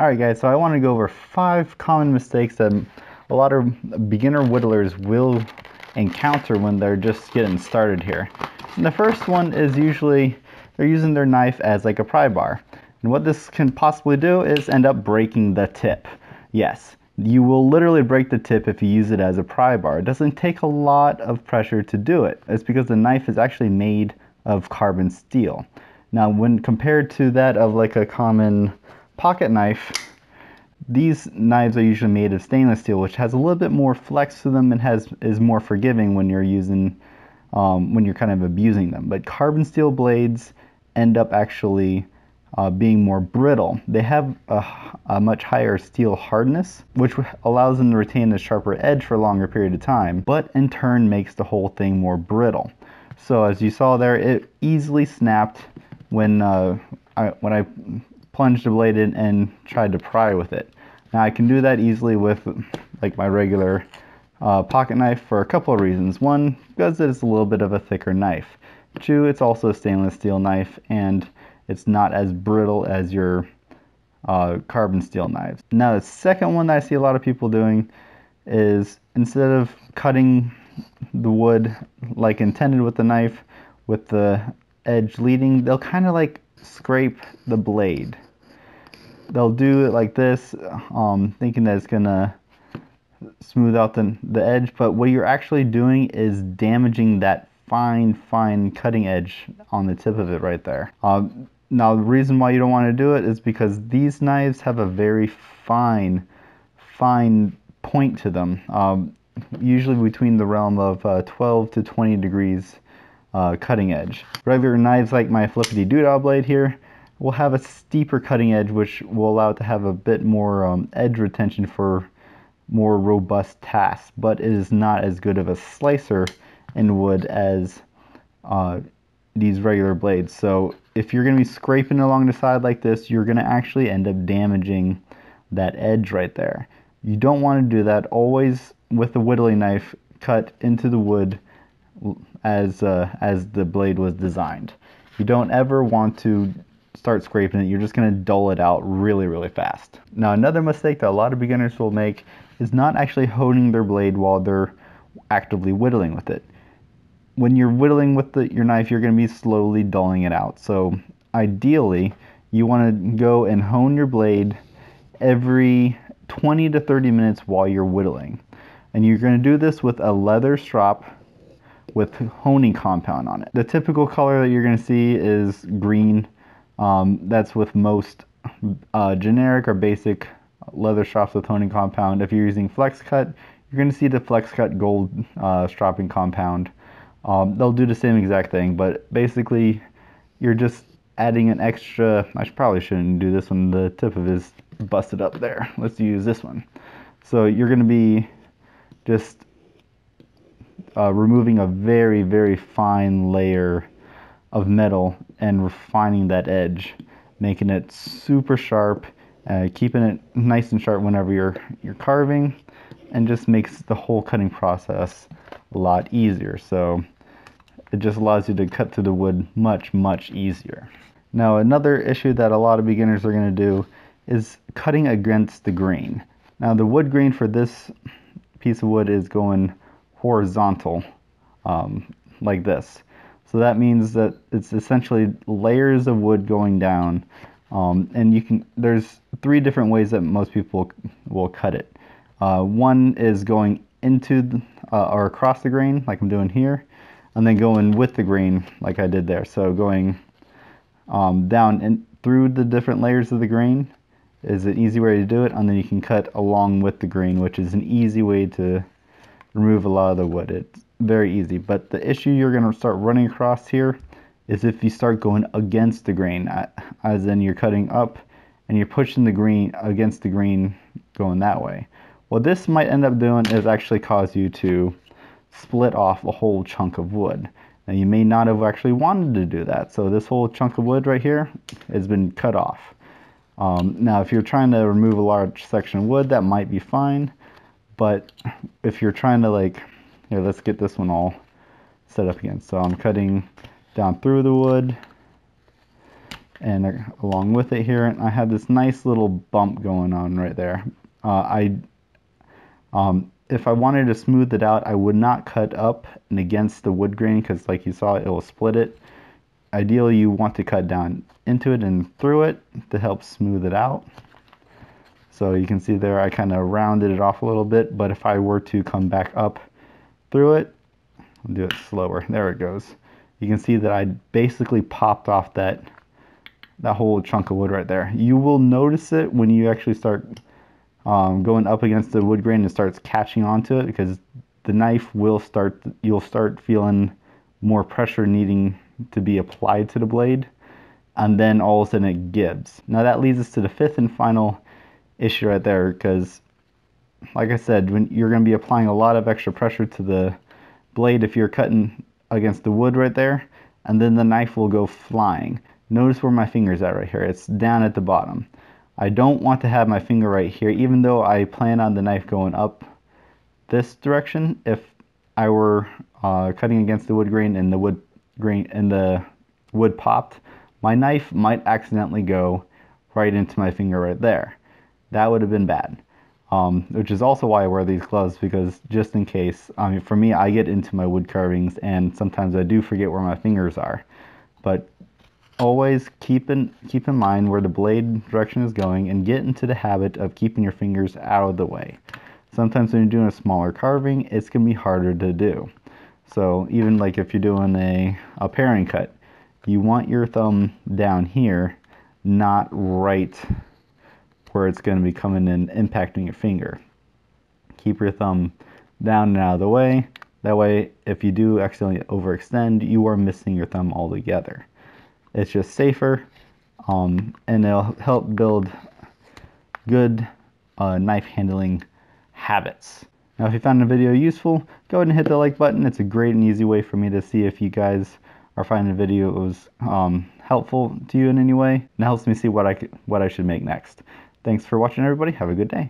Alright guys, so I want to go over five common mistakes that a lot of beginner whittlers will encounter when they're just getting started here. And the first one is usually they're using their knife as like a pry bar. And what this can possibly do is end up breaking the tip. Yes, you will literally break the tip if you use it as a pry bar. It doesn't take a lot of pressure to do it. It's because the knife is actually made of carbon steel. Now when compared to that of like a common pocket knife, these knives are usually made of stainless steel, which has a little bit more flex to them and has is more forgiving when you're using um, when you're kind of abusing them. But carbon steel blades end up actually uh, being more brittle. They have a, a, much higher steel hardness, which allows them to retain a sharper edge for a longer period of time, but in turn makes the whole thing more brittle. So as you saw there, it easily snapped when uh, I, when I plunged the blade in and tried to pry with it. Now I can do that easily with like my regular uh, pocket knife for a couple of reasons. One, because it's a little bit of a thicker knife. Two, it's also a stainless steel knife and it's not as brittle as your uh, carbon steel knives. Now the second one that I see a lot of people doing is instead of cutting the wood like intended with the knife with the edge leading, they'll kind of like scrape the blade. They'll do it like this, um, thinking that it's gonna smooth out the, the edge, but what you're actually doing is damaging that fine, fine cutting edge on the tip of it right there. Um, now, the reason why you don't want to do it is because these knives have a very fine, fine point to them, um, usually between the realm of uh, 12 to 20 degrees uh, cutting edge. Regular knives like my Flippity Doodah blade here will have a steeper cutting edge which will allow it to have a bit more um, edge retention for more robust tasks, but it is not as good of a slicer in wood as uh, these regular blades. So if you're going to be scraping along the side like this, you're going to actually end up damaging that edge right there. You don't want to do that. Always with the whittling knife, cut into the wood as, uh, as the blade was designed. You don't ever want to start scraping it, you're just going to dull it out really, really fast. Now another mistake that a lot of beginners will make is not actually honing their blade while they're actively whittling with it. When you're whittling with the, your knife, you're going to be slowly dulling it out. So ideally, you want to go and hone your blade every 20 to 30 minutes while you're whittling. And you're going to do this with a leather strop with honing compound on it. The typical color that you're going to see is green. Um, that's with most uh, generic or basic leather strops with honing compound. If you're using Flexcut, you're going to see the Flexcut gold uh, stropping compound. Um, they'll do the same exact thing, but basically you're just adding an extra, I should, probably shouldn't do this one, the tip of is busted up there. Let's use this one. So you're going to be just uh, removing a very, very fine layer of metal and refining that edge, making it super sharp, uh, keeping it nice and sharp whenever you're, you're carving, and just makes the whole cutting process a lot easier. So it just allows you to cut through the wood much, much easier. Now another issue that a lot of beginners are going to do is cutting against the grain. Now the wood grain for this piece of wood is going horizontal um, like this. So that means that it's essentially layers of wood going down. Um, and you can, there's three different ways that most people will cut it. Uh, one is going into the, uh, or across the grain like I'm doing here and then going with the grain like I did there. So going um, down and through the different layers of the grain is an easy way to do it and then you can cut along with the grain which is an easy way to remove a lot of the wood. It's very easy, but the issue you're going to start running across here is if you start going against the grain, as in you're cutting up and you're pushing the green against the green going that way. What this might end up doing is actually cause you to split off a whole chunk of wood. Now you may not have actually wanted to do that. So this whole chunk of wood right here has been cut off. Um, now if you're trying to remove a large section of wood, that might be fine. But if you're trying to like, here, let's get this one all set up again. So I'm cutting down through the wood and along with it here, And I have this nice little bump going on right there. Uh, I, um, if I wanted to smooth it out, I would not cut up and against the wood grain because like you saw, it will split it. Ideally, you want to cut down into it and through it to help smooth it out. So you can see there, I kind of rounded it off a little bit, but if I were to come back up through it, I'll do it slower. There it goes. You can see that I basically popped off that that whole chunk of wood right there. You will notice it when you actually start um, going up against the wood grain and starts catching onto it because the knife will start, you'll start feeling more pressure needing to be applied to the blade and then all of a sudden it gives. Now that leads us to the fifth and final issue right there because like I said, when you're going to be applying a lot of extra pressure to the blade if you're cutting against the wood right there and then the knife will go flying. Notice where my finger's at right here. It's down at the bottom. I don't want to have my finger right here, even though I plan on the knife going up this direction. If I were uh, cutting against the wood grain and the wood grain and the wood popped, my knife might accidentally go right into my finger right there. That would have been bad. Um, which is also why I wear these gloves because just in case, I mean, for me, I get into my wood carvings and sometimes I do forget where my fingers are. But always keep in, keep in mind where the blade direction is going and get into the habit of keeping your fingers out of the way. Sometimes when you're doing a smaller carving, it's going to be harder to do. So even like if you're doing a, a paring cut, you want your thumb down here, not right where it's going to be coming and impacting your finger. Keep your thumb down and out of the way. That way, if you do accidentally overextend, you are missing your thumb altogether. It's just safer um, and it'll help build good uh, knife handling habits. Now if you found the video useful, go ahead and hit the like button. It's a great and easy way for me to see if you guys are finding the video was um, helpful to you in any way. And it helps me see what I, what I should make next. Thanks for watching everybody. Have a good day.